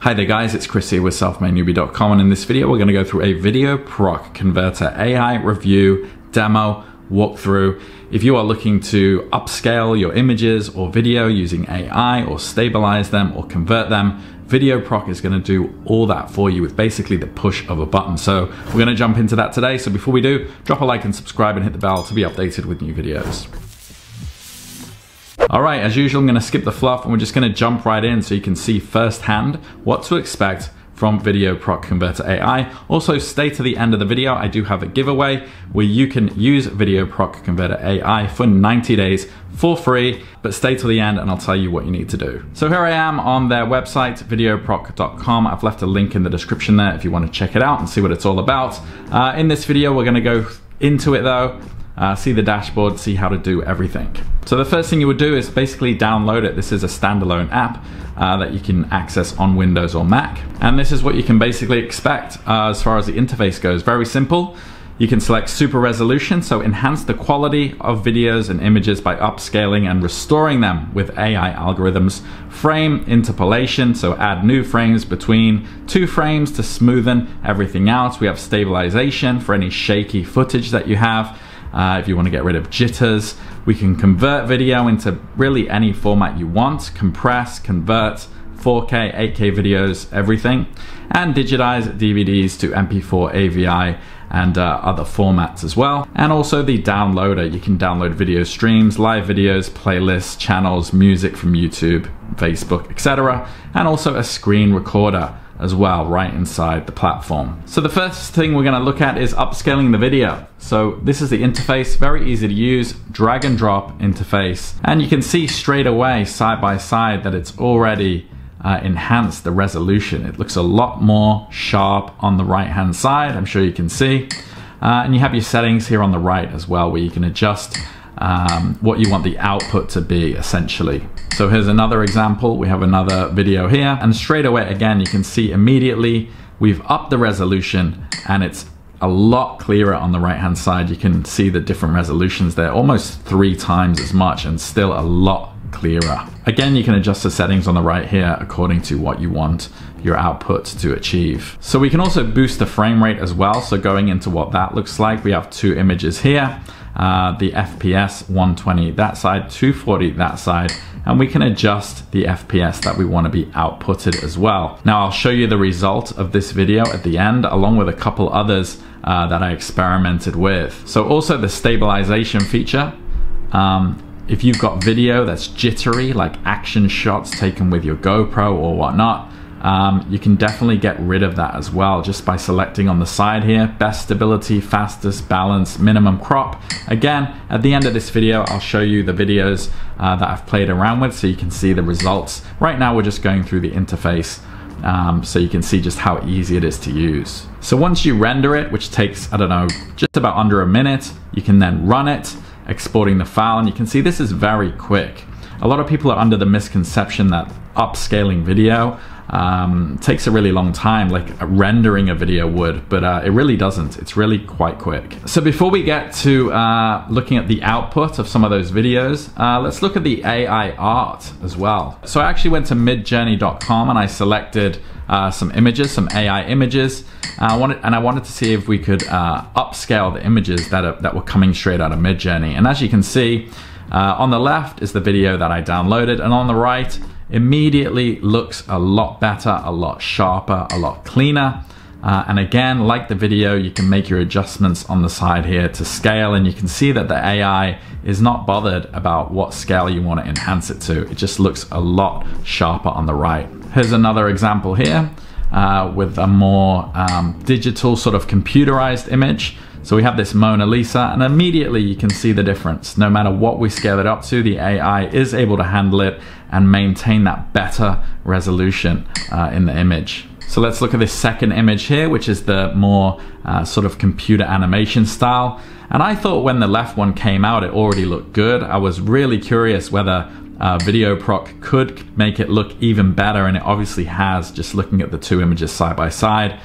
Hi there guys, it's Chris here with selfmadenewbie.com and in this video we're going to go through a video proc converter AI review demo walkthrough. If you are looking to upscale your images or video using AI or stabilize them or convert them, Video Proc is going to do all that for you with basically the push of a button. So we're going to jump into that today. So before we do, drop a like and subscribe and hit the bell to be updated with new videos. All right, as usual, I'm gonna skip the fluff and we're just gonna jump right in so you can see firsthand what to expect from Video Proc Converter AI. Also, stay to the end of the video. I do have a giveaway where you can use Video Proc Converter AI for 90 days for free, but stay to the end and I'll tell you what you need to do. So here I am on their website, videoproc.com. I've left a link in the description there if you want to check it out and see what it's all about. Uh, in this video, we're gonna go into it though uh, see the dashboard, see how to do everything. So the first thing you would do is basically download it. This is a standalone app uh, that you can access on Windows or Mac. And this is what you can basically expect uh, as far as the interface goes. Very simple. You can select super resolution, so enhance the quality of videos and images by upscaling and restoring them with AI algorithms. Frame interpolation, so add new frames between two frames to smoothen everything out. We have stabilization for any shaky footage that you have. Uh, if you want to get rid of jitters, we can convert video into really any format you want, compress, convert, 4K, 8K videos, everything, and digitize DVDs to MP4, AVI, and uh, other formats as well. And also the downloader, you can download video streams, live videos, playlists, channels, music from YouTube, Facebook, etc. And also a screen recorder as well right inside the platform. So the first thing we're gonna look at is upscaling the video. So this is the interface, very easy to use, drag and drop interface. And you can see straight away side by side that it's already uh, enhanced the resolution. It looks a lot more sharp on the right hand side, I'm sure you can see. Uh, and you have your settings here on the right as well where you can adjust um, what you want the output to be essentially. So here's another example. We have another video here and straight away again you can see immediately we've upped the resolution and it's a lot clearer on the right hand side. You can see the different resolutions there, almost three times as much and still a lot clearer. Again, you can adjust the settings on the right here according to what you want your output to achieve. So we can also boost the frame rate as well. So going into what that looks like, we have two images here uh, the FPS 120 that side, 240 that side, and we can adjust the FPS that we want to be outputted as well. Now I'll show you the result of this video at the end, along with a couple others uh, that I experimented with. So also the stabilization feature. Um, if you've got video that's jittery, like action shots taken with your GoPro or whatnot, um, you can definitely get rid of that as well just by selecting on the side here best stability fastest balance minimum crop. Again at the end of this video I'll show you the videos uh, that I've played around with so you can see the results. Right now we're just going through the interface um, so you can see just how easy it is to use. So once you render it which takes I don't know just about under a minute you can then run it exporting the file and you can see this is very quick. A lot of people are under the misconception that upscaling video um, takes a really long time, like rendering a video would, but uh, it really doesn't. It's really quite quick. So before we get to uh, looking at the output of some of those videos, uh, let's look at the AI art as well. So I actually went to midjourney.com and I selected uh, some images, some AI images, uh, wanted, and I wanted to see if we could uh, upscale the images that, are, that were coming straight out of Midjourney. And as you can see, on the left is the video that I downloaded, and on the right immediately looks a lot better, a lot sharper, a lot cleaner. Uh, and again, like the video, you can make your adjustments on the side here to scale and you can see that the AI is not bothered about what scale you want to enhance it to. It just looks a lot sharper on the right. Here's another example here uh, with a more um, digital sort of computerized image. So we have this Mona Lisa and immediately you can see the difference. No matter what we scale it up to, the AI is able to handle it and maintain that better resolution uh, in the image. So let's look at this second image here, which is the more uh, sort of computer animation style. And I thought when the left one came out, it already looked good. I was really curious whether uh, Video Proc could make it look even better, and it obviously has, just looking at the two images side by side.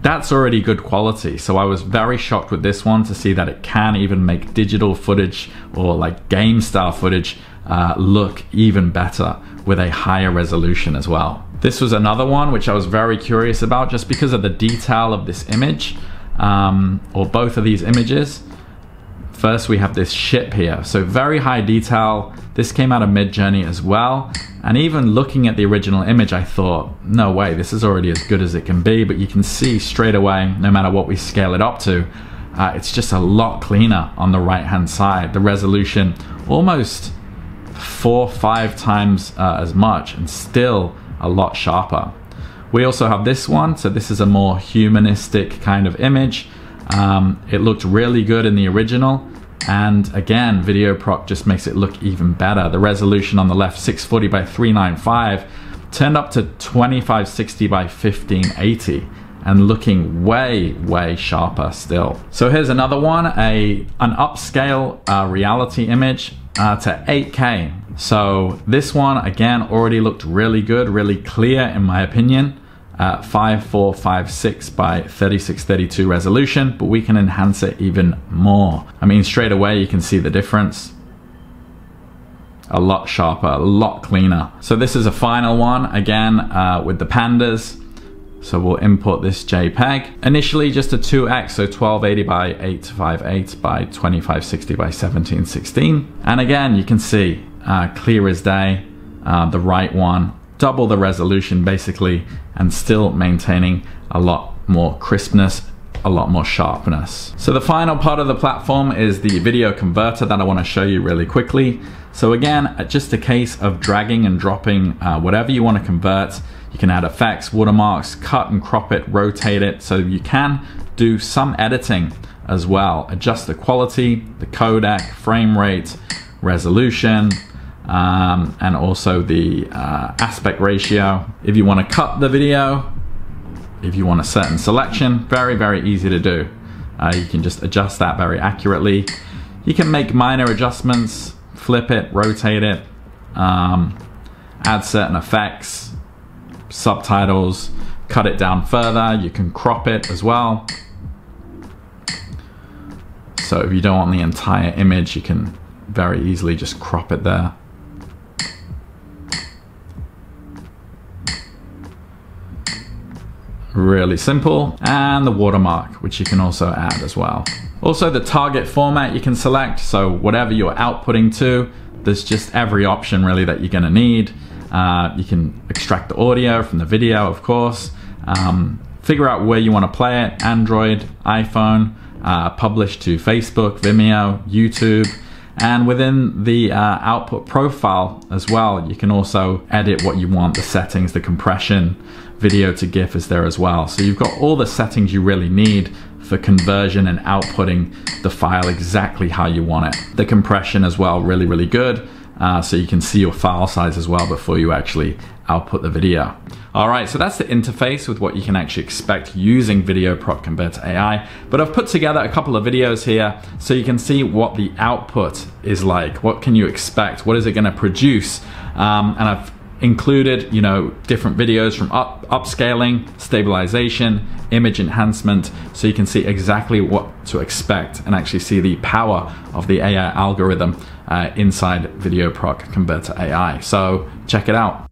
That's already good quality, so I was very shocked with this one to see that it can even make digital footage or like game style footage uh, look even better with a higher resolution as well. This was another one which I was very curious about just because of the detail of this image, um, or both of these images. First, we have this ship here. So very high detail. This came out of Midjourney as well. And even looking at the original image, I thought, no way, this is already as good as it can be. But you can see straight away, no matter what we scale it up to, uh, it's just a lot cleaner on the right hand side. The resolution almost four, five times uh, as much and still a lot sharper. We also have this one. So this is a more humanistic kind of image. Um, it looked really good in the original. And again, VideoProc just makes it look even better. The resolution on the left, 640 by 395, turned up to 2560 by 1580 and looking way, way sharper still. So here's another one, a an upscale uh, reality image uh, to 8K. So this one, again, already looked really good, really clear in my opinion uh, 5456 by 3632 resolution, but we can enhance it even more. I mean, straight away you can see the difference. A lot sharper, a lot cleaner. So this is a final one, again, uh, with the pandas. So we'll import this JPEG. Initially just a 2x, so 1280 by 858 by 2560 by 1716. And again, you can see uh, clear as day, uh, the right one double the resolution basically and still maintaining a lot more crispness a lot more sharpness. So the final part of the platform is the video converter that I want to show you really quickly. So again, just a case of dragging and dropping uh, whatever you want to convert. You can add effects, watermarks, cut and crop it, rotate it. So you can do some editing as well. Adjust the quality, the codec, frame rate, resolution, um, and also the uh, aspect ratio. If you want to cut the video, if you want a certain selection, very, very easy to do. Uh, you can just adjust that very accurately. You can make minor adjustments, flip it, rotate it, um, add certain effects, subtitles, cut it down further. You can crop it as well. So if you don't want the entire image, you can very easily just crop it there. really simple, and the watermark, which you can also add as well. Also the target format you can select, so whatever you're outputting to, there's just every option really that you're gonna need. Uh, you can extract the audio from the video, of course. Um, figure out where you wanna play it, Android, iPhone, uh, publish to Facebook, Vimeo, YouTube, and within the uh, output profile as well, you can also edit what you want, the settings, the compression, video to GIF is there as well. So you've got all the settings you really need for conversion and outputting the file exactly how you want it. The compression as well, really, really good. Uh, so you can see your file size as well before you actually output the video. All right, so that's the interface with what you can actually expect using VideoProc Converter AI. But I've put together a couple of videos here so you can see what the output is like. What can you expect? What is it gonna produce? Um, and I've included, you know, different videos from up, upscaling, stabilization, image enhancement, so you can see exactly what to expect and actually see the power of the AI algorithm uh, inside VideoProc Converter AI. So check it out.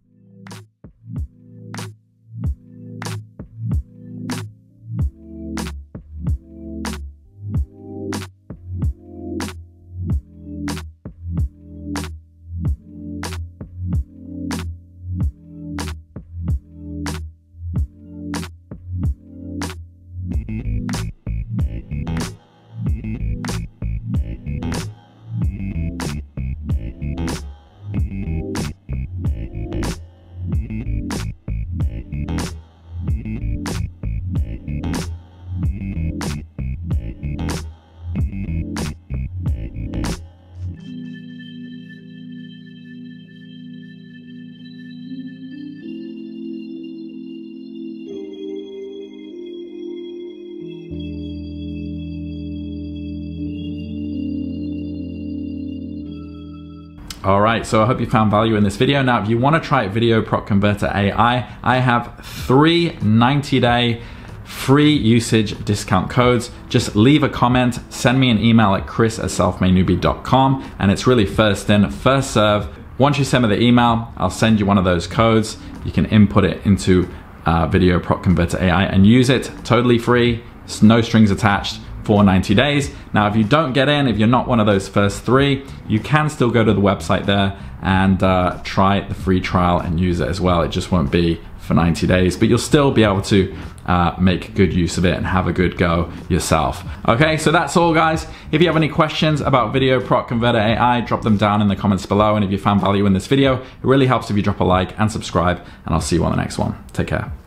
All right, so I hope you found value in this video. Now, if you wanna try VideoProc Converter AI, I have three 90-day free usage discount codes. Just leave a comment, send me an email at chris at selfmadenewbie.com, and it's really first in, first serve. Once you send me the email, I'll send you one of those codes. You can input it into uh, VideoProc Converter AI and use it totally free, no strings attached for 90 days. Now, if you don't get in, if you're not one of those first three, you can still go to the website there and uh, try the free trial and use it as well. It just won't be for 90 days, but you'll still be able to uh, make good use of it and have a good go yourself. Okay, so that's all guys. If you have any questions about VideoProc Converter AI, drop them down in the comments below. And if you found value in this video, it really helps if you drop a like and subscribe, and I'll see you on the next one. Take care.